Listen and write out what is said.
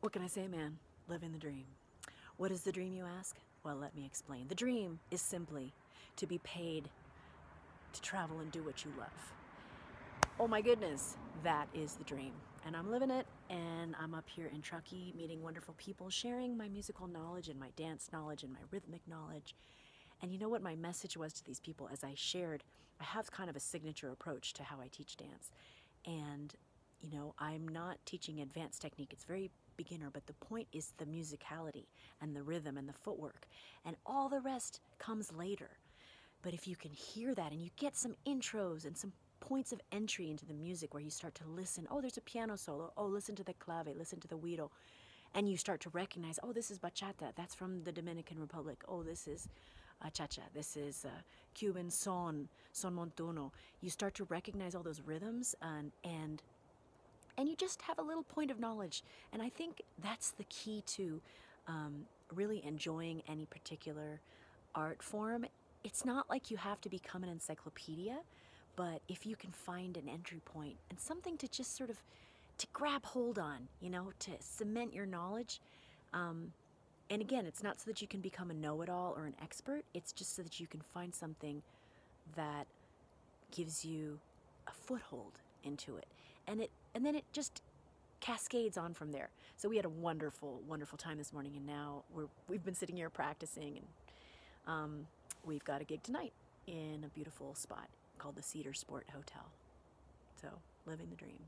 What can I say, man? Living the dream. What is the dream, you ask? Well, let me explain. The dream is simply to be paid to travel and do what you love. Oh my goodness, that is the dream. And I'm living it, and I'm up here in Truckee meeting wonderful people, sharing my musical knowledge and my dance knowledge and my rhythmic knowledge. And you know what my message was to these people as I shared? I have kind of a signature approach to how I teach dance. And, you know, I'm not teaching advanced technique, it's very beginner, but the point is the musicality and the rhythm and the footwork. And all the rest comes later. But if you can hear that and you get some intros and some points of entry into the music where you start to listen, oh, there's a piano solo, oh, listen to the clave, listen to the güiro, and you start to recognize, oh, this is bachata, that's from the Dominican Republic, oh, this is cha-cha, this is uh, Cuban son, son montuno. You start to recognize all those rhythms and, and and you just have a little point of knowledge. And I think that's the key to um, really enjoying any particular art form. It's not like you have to become an encyclopedia, but if you can find an entry point and something to just sort of to grab hold on, you know, to cement your knowledge. Um, and again, it's not so that you can become a know-it-all or an expert. It's just so that you can find something that gives you a foothold into it and it and then it just cascades on from there. So we had a wonderful, wonderful time this morning, and now we're we've been sitting here practicing, and um, we've got a gig tonight in a beautiful spot called the Cedar Sport Hotel. So living the dream.